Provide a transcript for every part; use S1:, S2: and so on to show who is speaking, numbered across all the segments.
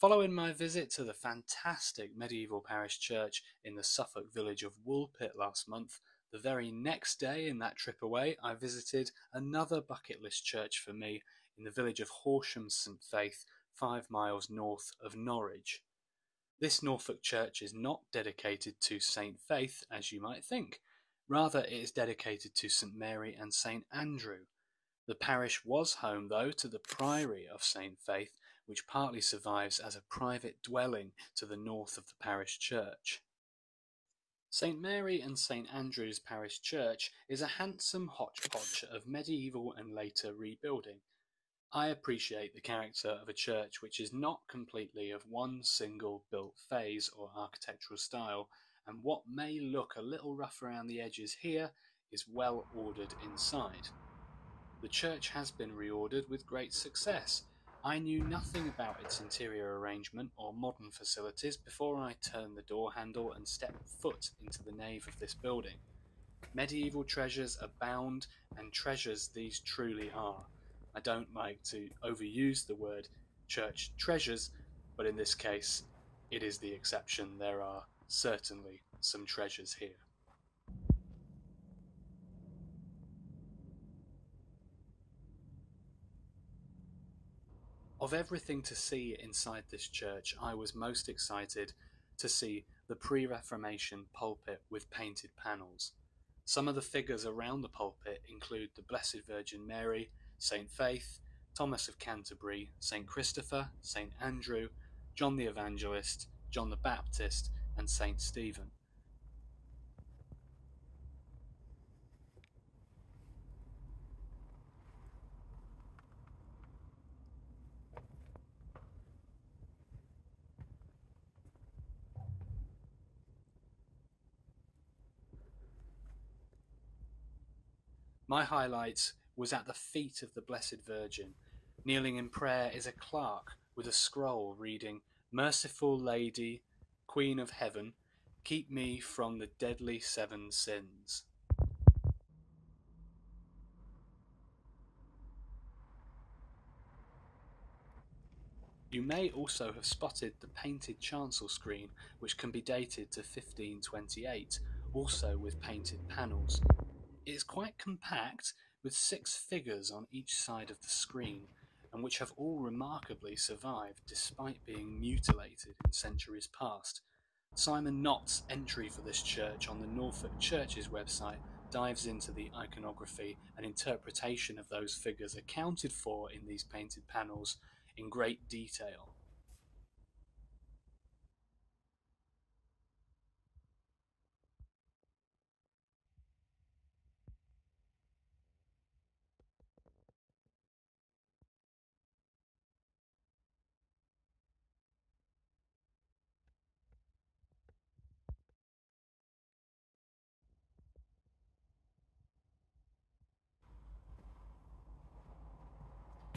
S1: Following my visit to the fantastic medieval parish church in the Suffolk village of Woolpit last month, the very next day in that trip away, I visited another bucket list church for me in the village of Horsham St Faith, five miles north of Norwich. This Norfolk church is not dedicated to St Faith, as you might think. Rather, it is dedicated to St Mary and St Andrew. The parish was home, though, to the Priory of St Faith, which partly survives as a private dwelling to the north of the parish church. St Mary and St Andrew's Parish Church is a handsome hodgepodge of medieval and later rebuilding. I appreciate the character of a church which is not completely of one single built phase or architectural style, and what may look a little rough around the edges here is well ordered inside. The church has been reordered with great success, I knew nothing about its interior arrangement or modern facilities before I turned the door handle and stepped foot into the nave of this building. Medieval treasures abound, and treasures these truly are. I don't like to overuse the word church treasures, but in this case, it is the exception. There are certainly some treasures here. Of everything to see inside this church, I was most excited to see the pre Reformation pulpit with painted panels. Some of the figures around the pulpit include the Blessed Virgin Mary, Saint Faith, Thomas of Canterbury, Saint Christopher, Saint Andrew, John the Evangelist, John the Baptist, and Saint Stephen. My highlight was at the feet of the Blessed Virgin. Kneeling in prayer is a clerk with a scroll reading, Merciful Lady, Queen of Heaven, keep me from the deadly seven sins. You may also have spotted the painted chancel screen, which can be dated to 1528, also with painted panels. It is quite compact, with six figures on each side of the screen, and which have all remarkably survived despite being mutilated in centuries past. Simon Knott's entry for this church on the Norfolk Church's website dives into the iconography and interpretation of those figures accounted for in these painted panels in great detail.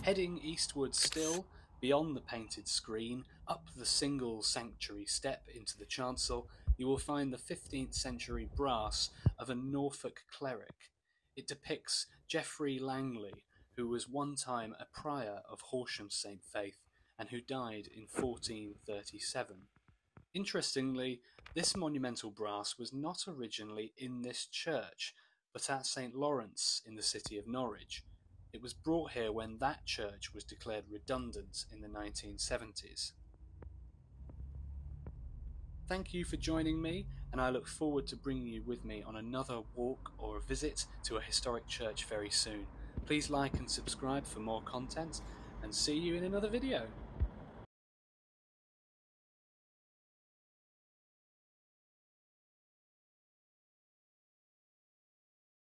S1: Heading eastward still, beyond the painted screen, up the single sanctuary step into the chancel, you will find the 15th century brass of a Norfolk cleric. It depicts Geoffrey Langley, who was one time a prior of Horsham St. Faith and who died in 1437. Interestingly, this monumental brass was not originally in this church, but at St. Lawrence in the city of Norwich. It was brought here when that church was declared redundant in the 1970s. Thank you for joining me, and I look forward to bringing you with me on another walk or a visit to a historic church very soon. Please like and subscribe for more content, and see you in another video.